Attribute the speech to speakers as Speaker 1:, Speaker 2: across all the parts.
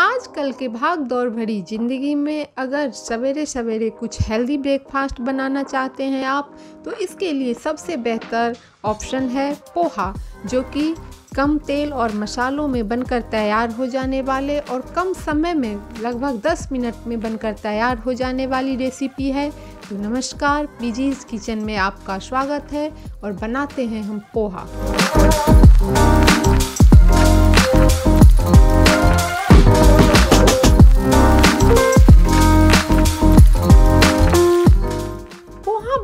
Speaker 1: आजकल के भाग दौड़ भरी ज़िंदगी में अगर सवेरे सवेरे कुछ हेल्दी ब्रेकफास्ट बनाना चाहते हैं आप तो इसके लिए सबसे बेहतर ऑप्शन है पोहा, जो कि कम तेल और मसालों में बनकर तैयार हो जाने वाले और कम समय में लगभग 10 मिनट में बनकर तैयार हो जाने वाली रेसिपी है। तो नमस्कार पीजीज किचन में आपका स्वागत है और बनाते हैं हम पोहा।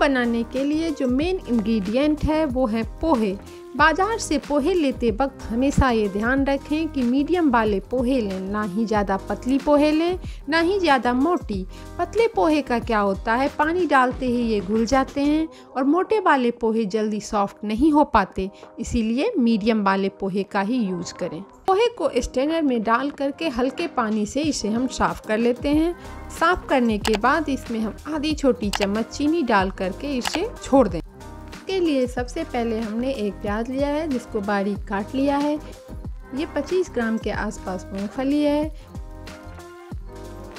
Speaker 1: बनाने के लिए जो मेन इंग्रेडिएंट है वो है पोहे। बाज़ार से पोहे लेते वक्त हमेशा ये ध्यान रखें कि मीडियम वाले पोहे लें, ना ही ज़्यादा पतली पोहे लें, ना ही ज़्यादा मोटी। पतले पोहे का क्या होता है? पानी डालते ही ये घुल जाते हैं और मोटे वाले पोहे जल्दी सॉफ्ट नहीं हो पाते, इसीलिए मीडियम वाले पोहे का ही यूज़ करें। पोहे को स्टेनर में डाल करके हल्के पानी से इसे हम साफ़ कर लेते हैं। साफ़ करने के बाद इसमें हम आधी छोटी चम्मच चीनी डाल करके इसे छोड़ दें। के लिए सबसे पहले हमने एक प्याज लिया है, जिसको बारीक काट लिया है। ये 25 ग्राम के आसपास मूंगफली है।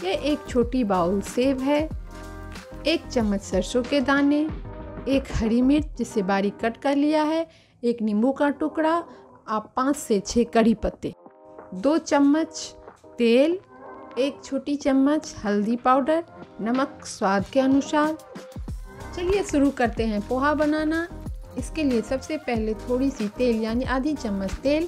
Speaker 1: ये एक छोटी बाउल सेब है, एक चम्मच सरसों के दाने, एक हरी मिर्च, जिसे बारीक कट कर लिया है, एक नींबू का टुकड़ा, आप पाँच से छः कड़ी पत्ते, दो चम्मच तेल, एक छोटी चम्मच हल्दी पाउडर, नमक स्वाद के अनुसार चलिए शुरू करते हैं। पोहा बनाना, इसके लिए सबसे पहले थोड़ी सी तेल, यानी आधी चम्मच तेल।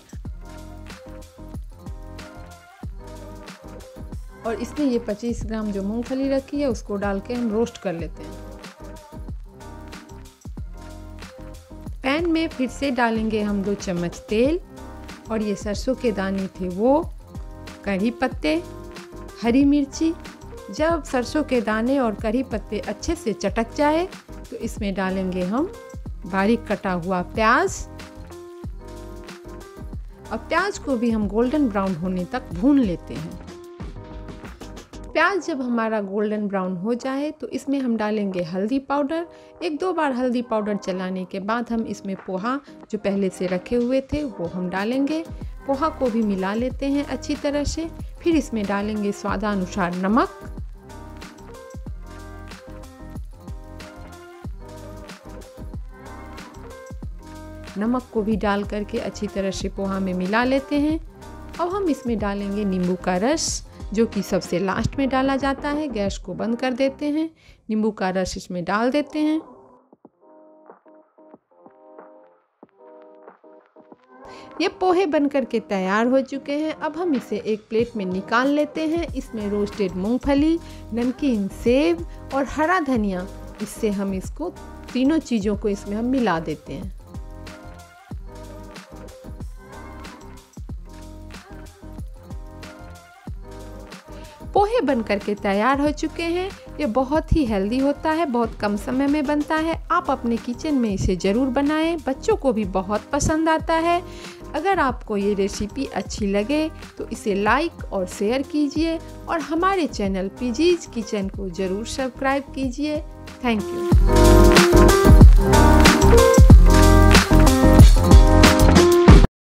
Speaker 1: और इसमें ये 25 ग्राम जो मूंगफली रखी है, उसको डाल के हम रोस्ट कर लेते हैं। पैन में फिर से डालेंगे हम दो चम्मच तेल, और ये सरसों के दाने थे वो कढ़ी पत्ते, हरी मिर्ची जब सरसों के दाने और करी पत्ते अच्छे से चटक जाए तो इसमें डालेंगे हम बारीक कटा हुआ प्याज। और प्याज को भी हम गोल्डन ब्राउन होने तक भून लेते हैं। प्याज जब हमारा गोल्डन ब्राउन हो जाए तो इसमें हम डालेंगे हल्दी पाउडर। एक दो बार हल्दी पाउडर चलाने के बाद हम इसमें पोहा, जो पहले से रखे हुए थे, वो हम डालेंगे। पोहा को भी मिला लेते हैं अच्छी तरह से। फिर इसमें डालेंगे स्वादानुसार नमक। नमक को भी डाल करके अच्छी तरह से पोहा में मिला लेते हैं। अब हम इसमें डालेंगे नींबू का रस, जो कि सबसे लास्ट में डाला जाता है। गैस को बंद कर देते हैं। नींबू का रस इसमें डाल देते हैं। ये पोहे बनकर के तैयार हो चुके हैं। अब हम इसे एक प्लेट में निकाल लेते हैं। इसमें रोस्टेड मूंगफली, नमकीन सेब और हरा धनिया, इससे हम इसको तीनों चीज़ों को इसमें हम मिला देते हैं। पोहे बन करके तैयार हो चुके हैं। ये बहुत ही हेल्दी होता है, बहुत कम समय में बनता है। आप अपने किचन में इसे ज़रूर बनाएँ। बच्चों को भी बहुत पसंद आता है। अगर आपको ये रेसिपी अच्छी लगे तो इसे लाइक और शेयर कीजिए और हमारे चैनल पीजीज किचन को ज़रूर सब्सक्राइब कीजिए। Thank you